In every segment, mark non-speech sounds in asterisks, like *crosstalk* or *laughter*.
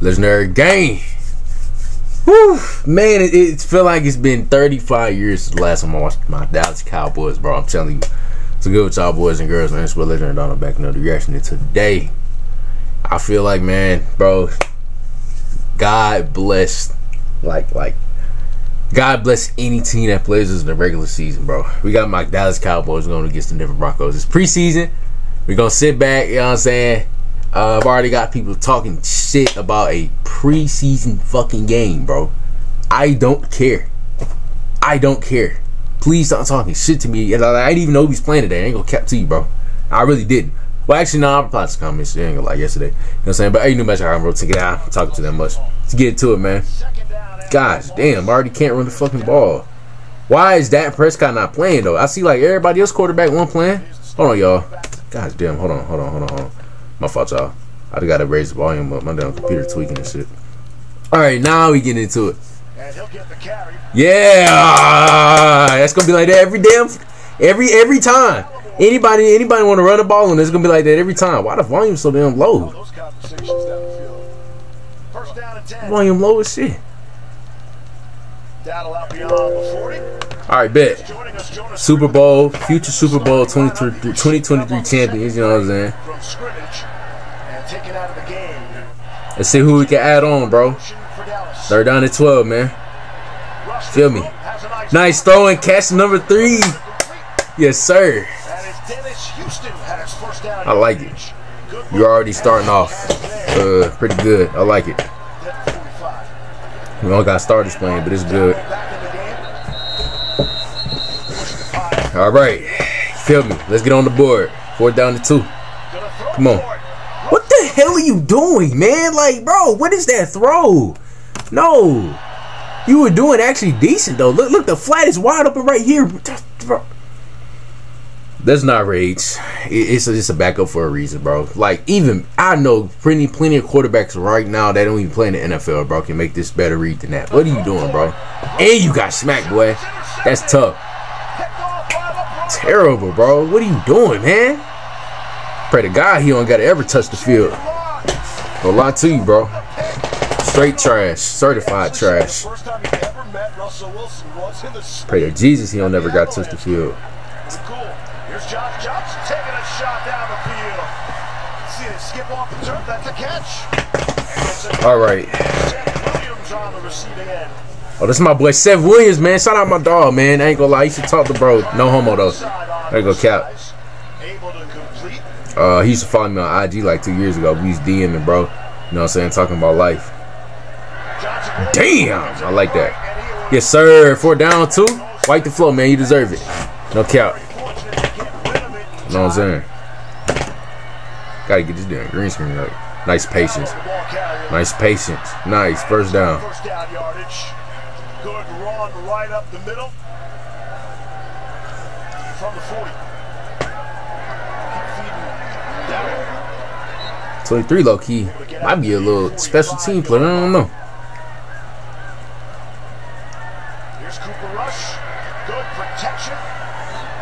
Legendary game. Whew, man, it, it feel like it's been 35 years since the last time I watched my Dallas Cowboys, bro. I'm telling you. It's a good with y'all boys and girls, man. It's Will Legendary Dono back another reaction. And today, I feel like, man, bro, God bless, like, like, God bless any team that plays us in the regular season, bro. We got my Dallas Cowboys going against the Denver Broncos. It's preseason. We're going to sit back, you know what I'm saying? Uh, I've already got people talking shit about a preseason fucking game, bro. I don't care. I don't care. Please stop talking shit to me. I didn't even know he was playing today. I ain't gonna cap to you, bro. I really didn't. Well, actually, no, I replied to comments. I ain't gonna lie yesterday. You know what I'm saying? But hey, new match, I'm. Take it out. I'm talking to them much. Let's get to it, man. Gosh, damn, I already can't run the fucking ball. Why is Dak Prescott not playing though? I see like everybody else quarterback one playing. Hold on, y'all. Gosh damn, hold on, hold on, hold on, hold on. My fault, y'all. I gotta raise the volume up. My damn computer tweaking and shit. All right, now we get into it. Yeah, that's gonna be like that every damn, every every time. Anybody, anybody want to run the ball and it's gonna be like that every time. Why the volume so damn low? Volume low as shit. All right, bet. Super Bowl, future Super Bowl 2023 champions, you know what I'm saying? Let's see who we can add on, bro. Third down to 12, man. Feel me? Nice throwing, catch number three. Yes, sir. I like it. You're already starting off uh, pretty good. I like it. We all got starters playing, but it's good. All right. Feel me? Let's get on the board. Fourth down to two. Come on. What the hell are you doing, man? Like, bro, what is that throw? No. You were doing actually decent, though. Look, look, the flat is wide open right here. That's not rage. It's just a backup for a reason, bro. Like even I know plenty plenty of quarterbacks right now that don't even play in the NFL, bro, can make this better read than that. What are you doing, bro? And you got smacked, boy. That's tough. Terrible, bro. What are you doing, man? Pray to God he don't gotta ever touch the field. A lot to you, bro. Straight trash. Certified trash. Pray to Jesus he don't never got touch the field. Here's Josh Johnson taking a shot down the field. See it skip off the turf. That's a catch. All right. Oh, this is my boy Seth Williams, man. Shout out my dog, man. I ain't gonna lie. You should talk to bro. No homo though. I ain't gonna cap. Uh, he used to follow me on IG like two years ago. We used DMing, bro. You know what I'm saying? Talking about life. Damn, I like that. Yes, sir. Four down, two. Wipe the flow, man. You deserve it. No cap. You know what I'm saying? Gotta get this damn green screen right. Nice patience. Nice patience. Nice. First down. First down yardage. Good run right up the middle. From the 40. 23 low key. Might be a little special team player. I don't know. Here's Cooper Rush. Good protection.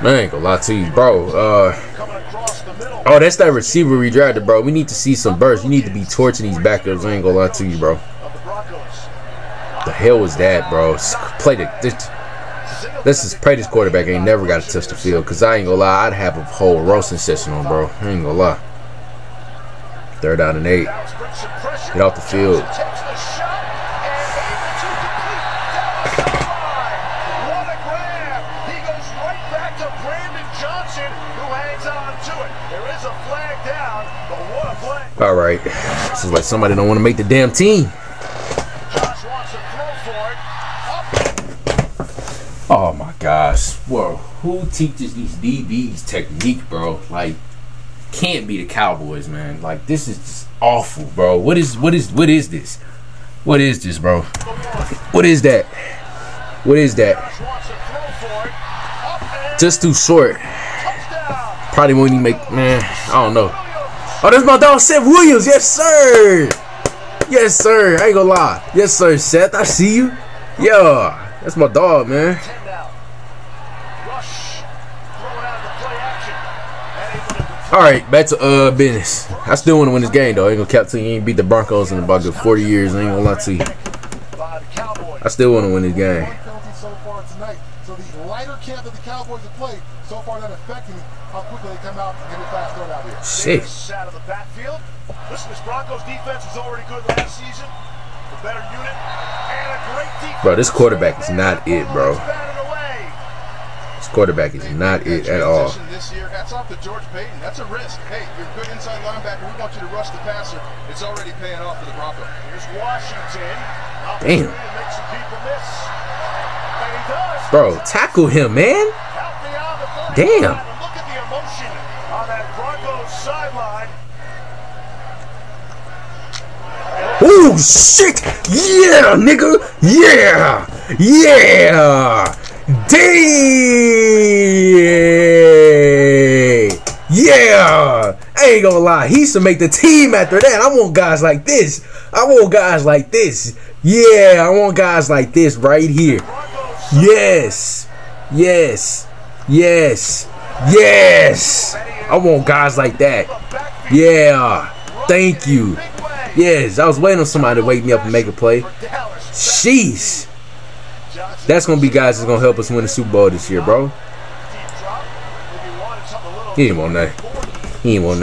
Man, I ain't gonna lie to you, bro. Uh, oh, that's that receiver we drafted, bro. We need to see some burst. You need to be torching these backups. I ain't gonna lie to you, bro. Hell was that, bro? Play the. This, this is pray this quarterback ain't never got to touch the field. Cause I ain't gonna lie, I'd have a whole roasting session on, bro. I ain't gonna lie. Third down and eight. Get off the field. All right. This is like somebody don't want to make the damn team. Oh my gosh. Whoa. Who teaches these DBs technique, bro? Like, can't be the Cowboys, man. Like, this is just awful, bro. What is what is what is this? What is this, bro? What is that? What is that? Just too short. Probably won't even make man. I don't know. Oh, that's my dog Seth Williams. Yes, sir. Yes, sir. I ain't gonna lie. Yes, sir, Seth. I see you. Yeah, that's my dog, man. All right, back to uh business. I still want to win this game though. I ain't gonna cap to you. Ain't beat the Broncos in about good 40 years. I ain't gonna lie to you. I still want to win this game. So the lighter that the Cowboys have played so far how quickly they come out and get a fast out here. Shit. Out of the backfield. Broncos defense was already good last season. Better unit and a great defense. Bro, this quarterback is not it, bro. This quarterback is not it at all. This year, hats off to George Paton. That's a risk. Hey, you're a good inside linebacker. We want you to rush the passer. It's already paying off for the Broncos. Here's Washington. Damn. Make people miss. And he does. Bro, tackle him, man. Out beyond the 35. Damn. Look at the emotion on that Broncos sideline. Oh shit! Yeah, nigga! Yeah! Yeah! Damn! Yeah! I ain't gonna lie, he to make the team after that. I want guys like this. I want guys like this. Yeah, I want guys like this right here. Yes! Yes! Yes! Yes! I want guys like that. Yeah! Thank you. Yes, I was waiting on somebody to wake me up and make a play. Sheesh. That's gonna be guys that's gonna help us win the Super Bowl this year, bro. He ain't want nothing. He ain't want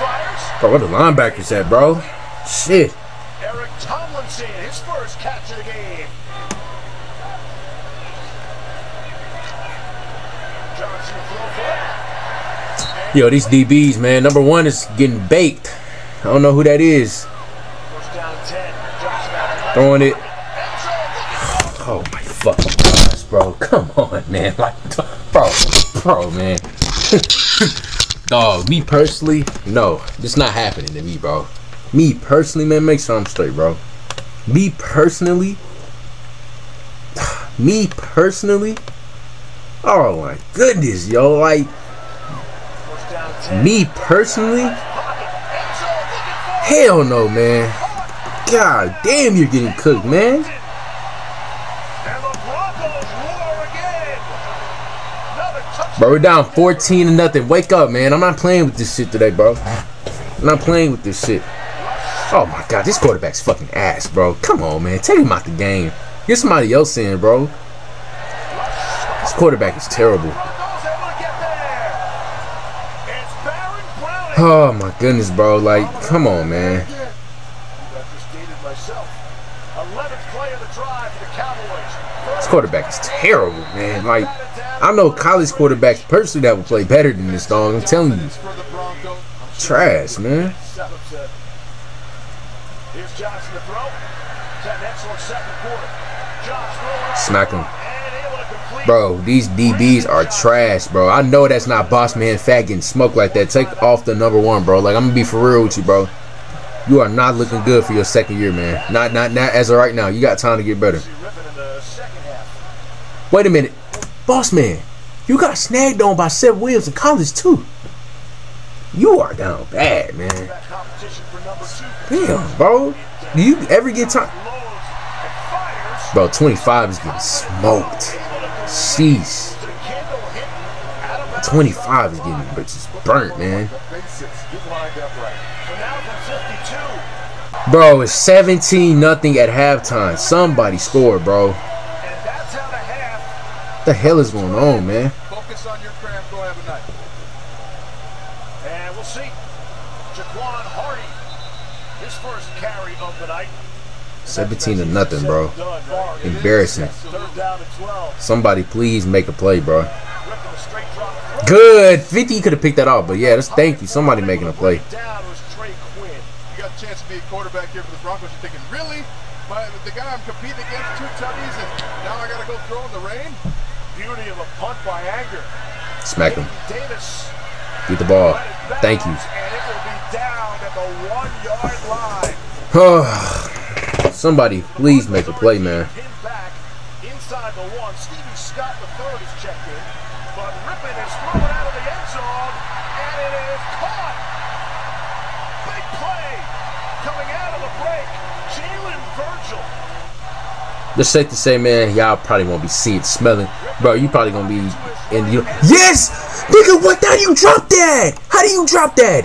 fires. Bro, where the linebackers at, bro? Shit. Eric Tomlinson, his first catch of the game. Johnson throw for it. Yo, these DBs, man. Number one is getting baked. I don't know who that is. First down 10. Johnson out of Throwing it. Oh my fucking gosh, bro. Come on, man. Like, bro, bro, man. *laughs* Dog, me personally, no. This not happening to me, bro. Me personally, man, make sure I'm straight, bro. Me personally, *sighs* me personally, oh my goodness, yo. Like, First down 10. Me personally, hell no, man. God damn, you're getting cooked, man. Bro, we're down 14 to nothing. Wake up, man. I'm not playing with this shit today, bro. I'm not playing with this shit. Oh my god, this quarterback's fucking ass, bro. Come on, man. Take him out the game. Get somebody else in, bro. This quarterback is terrible. Oh my goodness, bro. Like, come on, man. I just dated myself. 11th play of the drive for the Cowboys. This quarterback is terrible, man. Like, I know college quarterbacks personally that would play better than this dog. I'm telling you. Trash, man. Smack him. And able to complete. Bro, these DBs are trash, bro. I know that's not boss man fat getting smoked like that. Take off the number one, bro. Like I'm gonna be for real with you, bro. You are not looking good for your second year, man. Not not not as of right now. You got time to get better. Wait a minute. Boss man, you got snagged on by Seth Williams in college too. You are down bad, man. Damn, bro. Do you ever get time? Bro, 25 is getting smoked. Sheesh. To the Kendall hit. Out of bounds. 25 is getting bitches burnt, man. The basics. Get lined up right. So now from 52. Bro, it's 17 nothing at halftime. Somebody scored, bro. What the hell is going on, man? Focus on your craft. Go have a night. And we'll see. JaQuan Hardy. His first carry of the night. 17 to nothing, bro. Embarrassing. Third down to 12. Somebody please make a play, bro. Ripping a straight drop. throw. Good. 50 could have picked that off, but yeah, that's thank you. Somebody making a play. Down was Trey Quinn. You got a chance to be a quarterback here for the Broncos. You're thinking, really? My, the guy I'm competing against, two tutties, and now I got to go throw in the rain? Beauty of a punt by Anger. Smack him. Davis. Get the ball. let it bounce, Thank you. And it will be down at the one yard line. *sighs* Somebody please make a play, man. Inside the one. Stevie Scott the third is checked in, but is thrown out of the end zone, and it is caught. Big play coming out of the break. Jalen Virgil. Just safe to say, man, y'all probably won't be seeing, smelling, bro. You probably gonna be in the. Yes, nigga, what? How do you drop that? How do you drop that?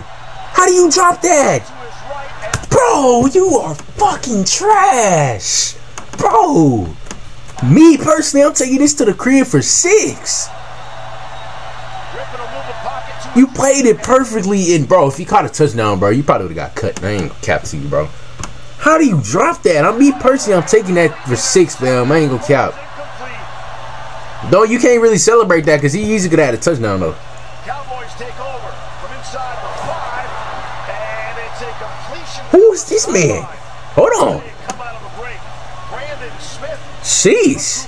How do you drop that? To his right and Bro, you are fucking trash. Bro. Me personally, I'm taking this to the crib for six. Griffin will move the pocket to You played it perfectly, and bro, if you caught a touchdown, bro, you probably would have got cut. I ain't cap to you, bro. How do you drop that? I'm me personally, I'm taking that for six, fam. I ain't gonna cap. Though you can't really celebrate that because he easily could have had a touchdown though. Cowboys take over completion. Who is this man? Hold on. Sheesh.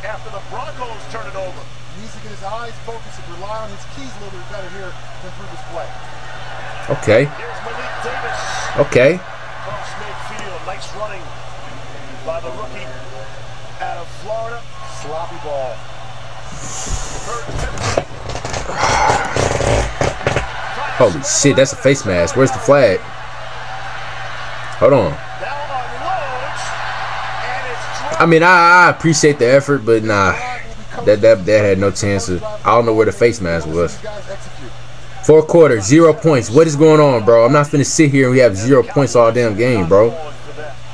After the Broncos turn it over. Needs to get his eyes focused and rely on his keys a little bit better here to improve his play. Okay. Okay. across midfield. Nice running by the rookie out of Florida. Sloppy ball. Third and 15. Holy shit, that's a face mask. Where's the flag? Hold on. I mean, I, I appreciate the effort, but nah, that that that had no chance of. I don't know where the face mask was. Fourth quarter, zero points. What is going on, bro? I'm not finna sit here and we have zero points all damn game, bro.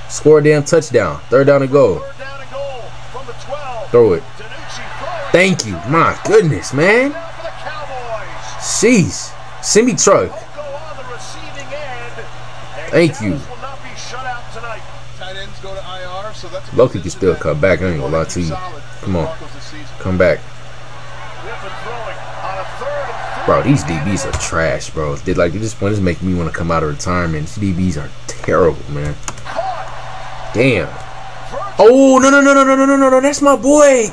Score a damn touchdown. Third down and goal. Third down and goal from the 12. Throw it. Thank you. My goodness, man. Jeez. Send me truck. Thank you. Dallas will not be shut out tonight. Tight ends go to IR, so that's a Loki can still come back. I ain't gonna lie to you. Come on. Come back. Bro, these DBs are trash, bro. They like at this point, it's making me want to come out of retirement. These DBs are terrible, man. Damn. Oh no no no no no no no no no! That's my boy.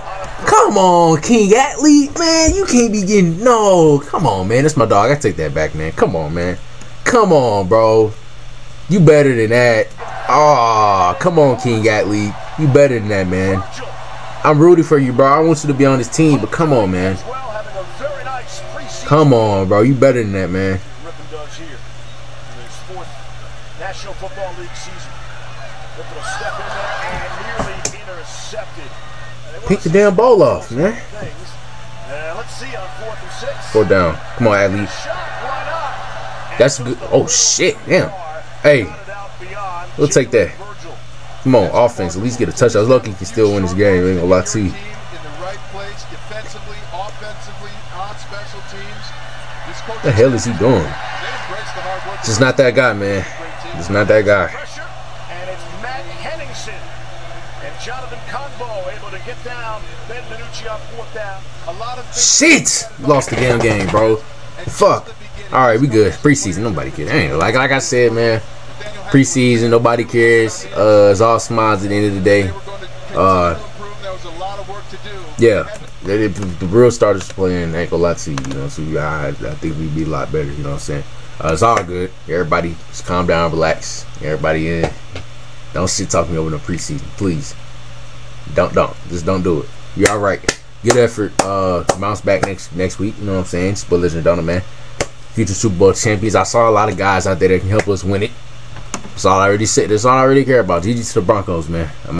Come on, King Athlete, man. You can't be getting no. Come on, man. That's my dog. I take that back, man. Come on, man. Come on, bro. You better than that. Ah, oh, come on, King Atlee. You better than that, man. I'm rooting for you, bro. I want you to be on this team, but come on, man. Come on, bro. You better than that, man. National Football League season. Pick the damn ball off, man. Four down. Come on, Adley. That's good. Oh, shit. Damn. Hey. We'll take that. Come on, offense. At least get a touch. I was lucky he can still win this game. Ain't gonna lie to you. What the hell is he doing? Just not that guy, man. Just not that guy. And it's Matt Henningsen. And Jonathan Kongbo able to get down. Ben DiNucci on fourth down. A lot of Shit! Lost the damn game, bro. Fuck. All right, we good. Preseason, nobody cares. Ain't like like I said, man. Preseason, nobody cares. Uh, it's all smiles at the end of the day. Uh. Yeah, the, real starters playing ain't gonna lie to you, you know. So I, I think we'd be a lot better, you know what I'm saying? Uh, it's all good. Everybody, just calm down, relax. Everybody in. Don't shit talk me over the preseason, please. Don't, don't, just don't do it. You're all right. Good effort. Uh, bounce back next next week. You know what I'm saying? Spoilers and Donald, man. Future Super Bowl champions. I saw a lot of guys out there that can help us win it. That's all I already said. That's all I really care about. GG to the Broncos, man. I'm